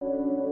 you